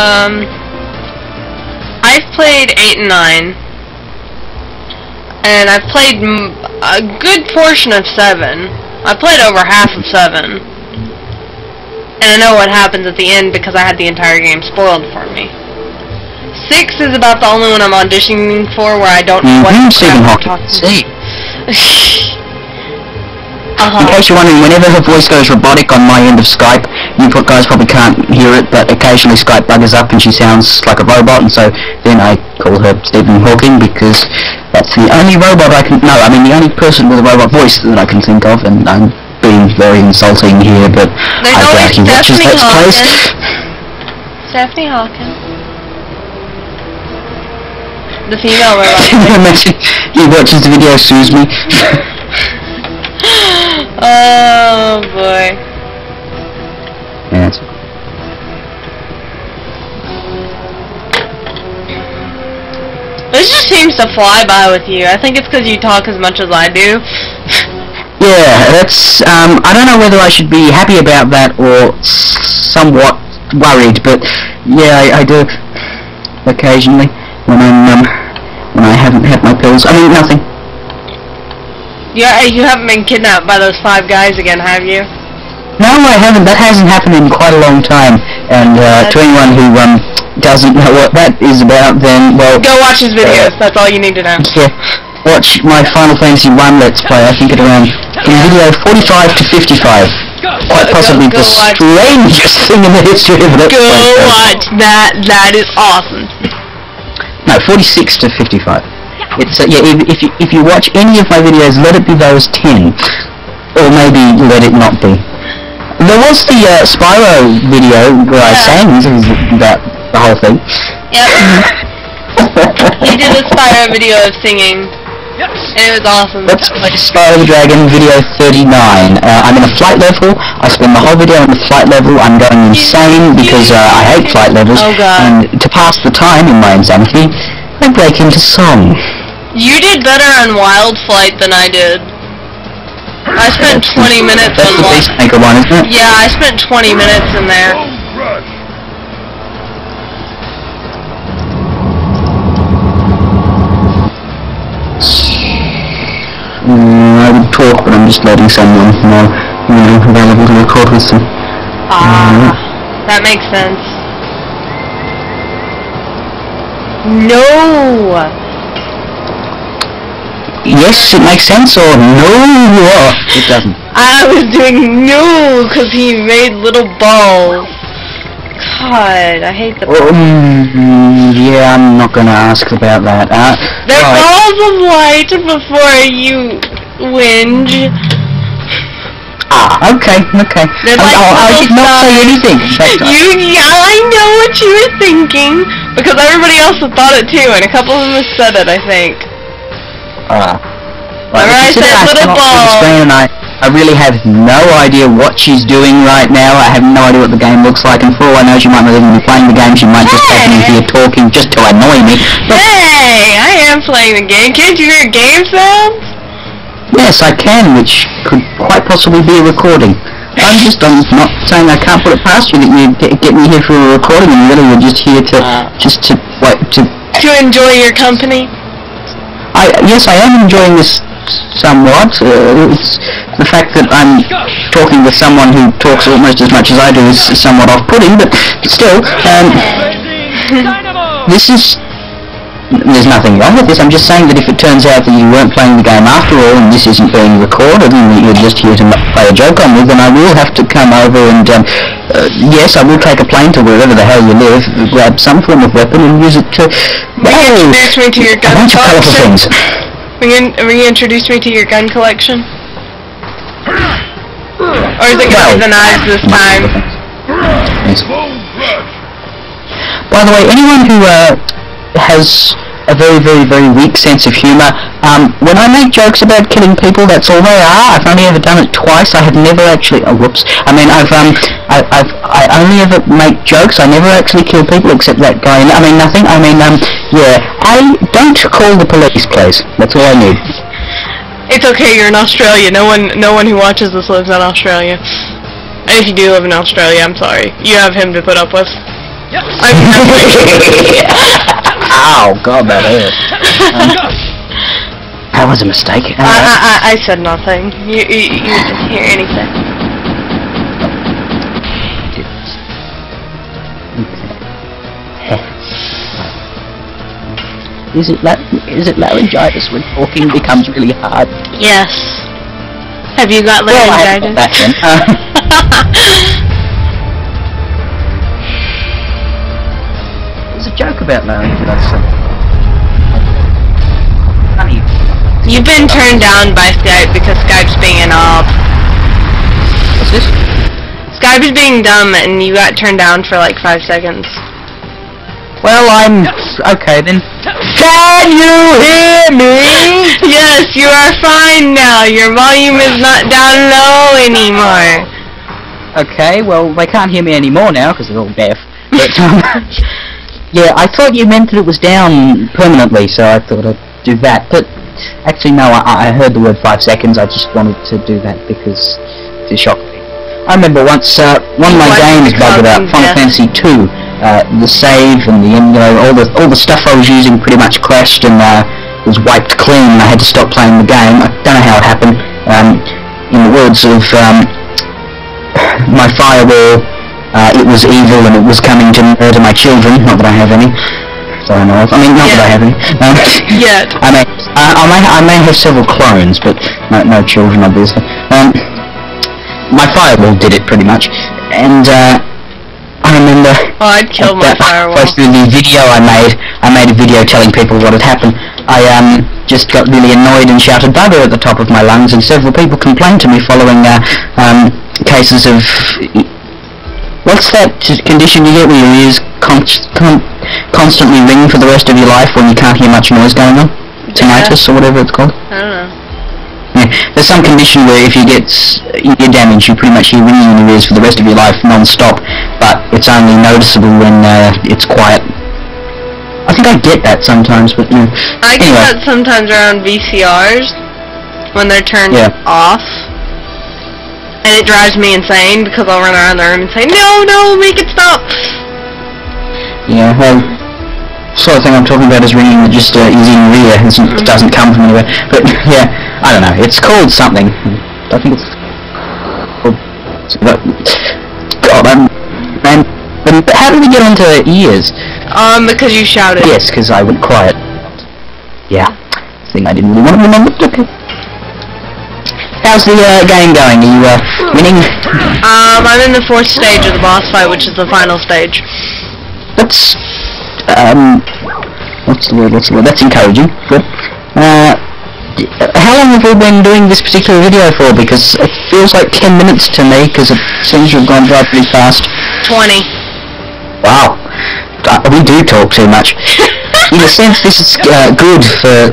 Um, I've played eight and nine, and I've played m- a good portion of seven. I played over half of seven, and I know what happens at the end because I had the entire game spoiled for me. Six is about the only one I'm auditioning for where I don't know what Mm-hmm, the Stephen Hawking. See. In uh-huh. case you're wondering, whenever her voice goes robotic on my end of Skype, you guys probably can't hear it, but occasionally Skype buggers up and she sounds like a robot, and so then I call her Stephen Hawking because that's the only robot I can. No, I mean the only person with a robot voice that I can think of, and I'm being very insulting here, but There's I doubt he watches Let's Plays. Stephanie Hawkins. The female robot. Imagine he watches the video, sues me. oh boy. This just seems to fly by with you. I think it's because you talk as much as I do. Yeah, that's. Um, I don't know whether I should be happy about that or somewhat worried, but yeah, I, I do occasionally when I'm um, when I haven't had my pills. I mean, nothing. Yeah, you haven't been kidnapped by those five guys again, have you? No, I haven't. That hasn't happened in quite a long time. And uh, to anyone who um, doesn't know what that is about, then well, Go watch his videos. That's all you need to know. yeah, watch my Final Fantasy One Let's Play. I think at around in video 45 to 55. Quite possibly go the watch- strangest thing in the history of Let's Go Play. watch that. That is awesome. No, 46 to 55. It's uh, yeah. If, if you if you watch any of my videos, let it be those 10, or maybe let it not be. There was the uh, Spyro video where I sang about the whole thing. Yep. he did a Spyro video of singing, and it was awesome. Let's play Spyro the Dragon video 39. Uh, I'm in a flight level. I spend the whole video on the flight level. I'm going insane because uh, I hate flight levels. Oh, God. And to pass the time in my insanity, I break into song. You did better on Wild Flight than I did. I spent 20 minutes That's on the Wild. Peacemaker one, isn't it? Yeah, I spent 20 minutes in there. Talk, but I'm just letting someone know when I'm available to record with them. Ah, that makes sense. No. Yes, it makes sense, or no, it doesn't. I was doing no because he made little balls. God, I hate the. Um, yeah, I'm not gonna ask about that. Uh, They're right. balls of light before you whinge. Ah, okay, okay. They're I, like I, I did not say anything. You, yeah, I know what you were thinking because everybody else thought it too, and a couple of them have said it. I think. Ah. Remember I consider said little cannot ball. and I, I really have no idea what she's doing right now. I have no idea what the game looks like, and for all I know, she might not even be playing the game. She might just have me here talking just to annoy me. But Hey, I am playing the game. Can't you hear game sounds? Yes, I can, which could quite possibly be a recording. I'm just I'm not saying I can't put it past you that you get, get me here for a recording, and really we're just here to Uh. just to wait to. To enjoy your company. I yes, I am enjoying this somewhat. Uh, it's the fact that I'm talking with someone who talks almost as much as I do is somewhat off-putting, but still, um, this is. There's nothing wrong with this. I'm just saying that if it turns out that you weren't playing the game after all, and this isn't being recorded, and that you're just here to play a joke on me, then I will have to come over and, um, uh, yes, I will take a plane to wherever the hell you live, grab some form of weapon, and use it to. Reintroduce me to your gun bunch of colourful collection. things. Rein- Reintroduce me to your gun collection. Or is it gonna be the knives this time? Yes. By the way, anyone who uh, has a very, very, very weak sense of humour, um, when I make jokes about killing people, that's all they are. I've only ever done it twice. I have never actually. Oh, whoops. I mean, I've um, I, I've I only ever make jokes. I never actually kill people except that guy. I mean, nothing. I mean, um, yeah. I don't call the police, please. That's all I need. It's okay, you're in Australia. No one no one who watches this lives in Australia. And if you do live in Australia, I'm sorry. You have him to put up with. I mean, Ow, God, that hurt. Um, that was a mistake. I, I, I, I said nothing. You, you, you didn't hear anything. Is it la- is it laryngitis when talking becomes really hard? Yes. Have you got laryngitis? Well, I haven't got that then. Joke about laryngitis. Funny. You've been turned down by Skype because Skype's being an op. What's this? Skype is being dumb and you got turned down for like five seconds. Well, I'm okay then. Can you hear me? Yes, you are fine now. Your volume is not down low anymore. Okay, well they can't hear me anymore now because they're all deaf. But um, yeah, I thought you meant that it was down permanently, so I thought I'd do that. But actually, no, I, I heard the word five seconds. I just wanted to do that because to shock people. I remember once uh, one of my games bugged out, Final deaf? Fantasy two. Uh, the save and the you know all the all the stuff I was using pretty much crashed and uh, was wiped clean. and I had to stop playing the game. I don't know how it happened. Um, in the words of um, my firewall, uh, it was evil and it was coming to murder my children. Not that I have any. So I know of. I mean, not that I have any. Um, Yet. I may, I, I may, I may have several clones, but no, no children, obviously. Um, my firewall did it pretty much, and uh, I remember. Oh, I'd kill my that firewall. through the video I made, I made a video telling people what had happened. I um just got really annoyed and shouted bugger at the top of my lungs, and several people complained to me following uh, um, cases of what's that condition you get where your ears con- con- constantly ring for the rest of your life when you can't hear much noise going on? Tinnitus or whatever it's called. I don't know. Yeah, there's some condition where if you get ear damage, you pretty much hear ringing in your ears for the rest of your life non-stop, but it's only noticeable when uh, it's quiet. I think I get that sometimes, but yeah. I get anyway, that sometimes around VCRs when they're turned Yeah. off. And it drives me insane because I'll run around the room and say, No, no, make it stop! yeah, well, sort of thing I'm talking about is ringing that just uh, is in your ear, and it doesn't come from anywhere. But yeah, I don't know. It's called something. I think it's called. God, I'm. Man, but how did we get onto ears? Um, because you shouted. Yes, because I went quiet. Yeah. Thing I didn't really want to remember. Okay. How's the uh, game going? Are you uh, winning? Um, I'm in the fourth stage of the boss fight, which is the final stage. That's um. What's the word? What's the word? That's encouraging. Good. Uh, uh, how long have we been doing this particular video for? Because it feels like 10 minutes to me, because it seems to have gone by pretty fast. 20. Wow. Uh, we do talk too much. In a sense, this is uh, good for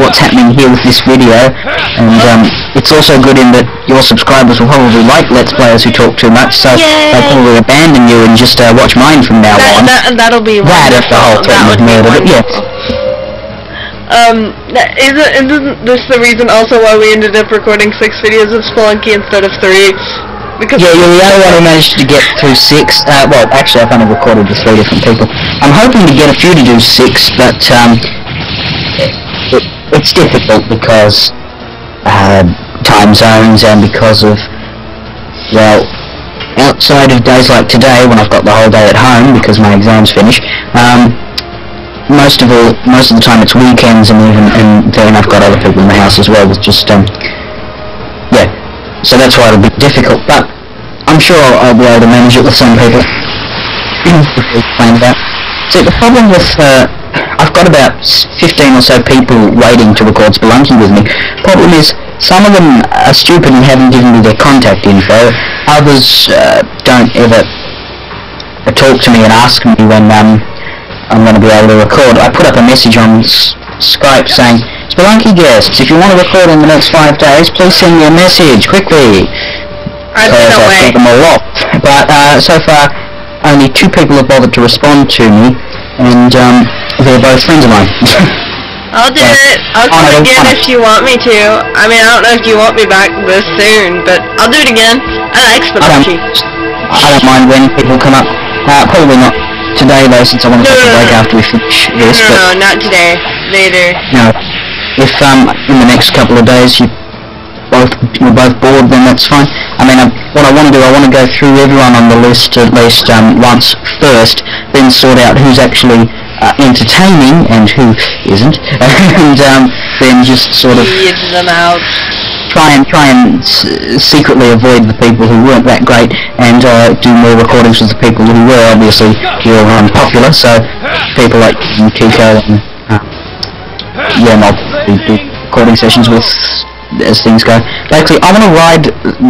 what's happening here with this video, and um, it's also good in that your subscribers will probably like Let's Players who talk too much, so Yay. they'll probably abandon you and just uh, watch mine from now That, on. that, that'll be That if the whole thing was murder, but yes. Um, that- isn't, isn't this the reason also why we ended up recording six videos of Spelunky instead of three? Because Yeah, you're the only one who managed to get through six. Uh, well, actually, I've only recorded with three different people. I'm hoping to get a few to do six, but um, it, it's difficult because uh, time zones and because of well, outside of days like today when I've got the whole day at home because my exams finish. Um, most of all, most of the time it's weekends and even and then I've got other people in the house as well with just um, so that's why it'll be difficult, but I'm sure I'll, be able to manage it with some people. That. See, the problem with, uh, I've got about 15 or so people waiting to record Spelunky with me. Problem is, some of them are stupid and haven't given me their contact info. Others uh, don't ever uh, talk to me and ask me when um, I'm going to be able to record. I put up a message on S- Skype saying, Spelunky guests, if you want to record in the next five days, please send me a message quickly. I've So been away. got them all off. But uh, so far, only two people have bothered to respond to me, and um, they're both friends of mine. I'll do Yeah. it. I'll come Alright, again if you want me to. I mean, I don't know if you want me back this soon, but I'll do it again. I like I don't, Spelunky. I don't mind when people come up. Uh, probably not today though, since I want to No, take a break no. after we finish this. No, no, not today. Later. know, if um in the next couple of days you both you're both bored, then that's fine. I mean, um, what I want to do, I want to go through everyone on the list at least um, once first, then sort out who's actually uh, entertaining and who isn't, and um, then just sort of Weed them out. try and try and s- secretly avoid the people who weren't that great, and uh, do more recordings with the people who were obviously more um, popular. So people like Kiko and yeah, and I'll do, do recording sessions with as things go. Basically, I want to ride,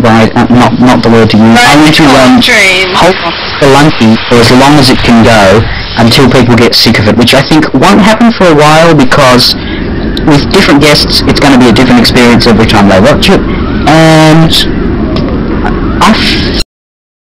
ride, uh, not not the word to use. I want to um, train. hold the lanky for as long as it can go until people get sick of it, which I think won't happen for a while because with different guests, it's going to be a different experience every time they watch it, and